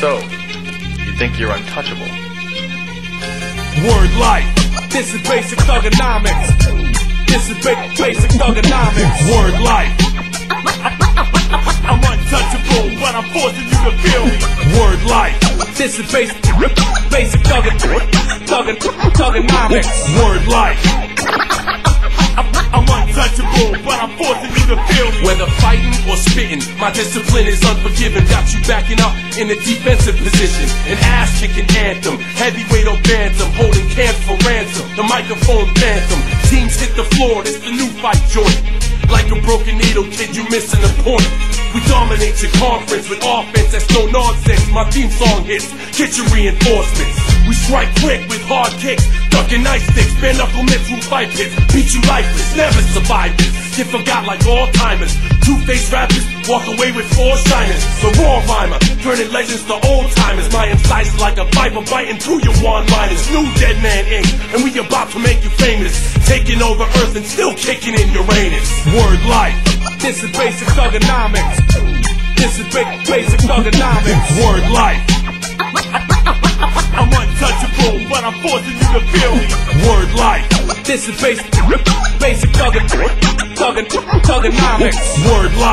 So, you think you're untouchable? Word life. This is basic thuganomics. This is ba- basic thuganomics. Word life. I'm untouchable, but I'm forcing you to feel me. Word life. This is basic, basic thuggin, thuganomics. Word life. Feel me. Whether fighting or spitting, my discipline is unforgiving. Got you backing up in a defensive position. An ass kicking anthem, heavyweight or bantam, holding cans for ransom. The microphone phantom, teams hit the floor. It's the new fight joint. Like a broken needle, kid, you missing the point. We dominate your conference with offense that's no nonsense. My theme song hits, get your reinforcements. We strike quick with hard kicks, ducking ice sticks, bare knuckle mitts through fight pits. Beat you lifeless, never survive this. Get forgot like Alzheimer's. Two faced rappers walk away with four shiners. The raw rhymer, turning legends to old timers. My incisors like a viper biting through your one liners. New Dead Man Inc. And we about to make you famous. Taking over Earth and still kicking in Uranus. Word life. This is basic thuganomics. This is ba- basic thuganomics. Word life. But I'm forcing you to feel me. Word life. This is basic, basic thuggin, thuggin, thuganomics. Word life.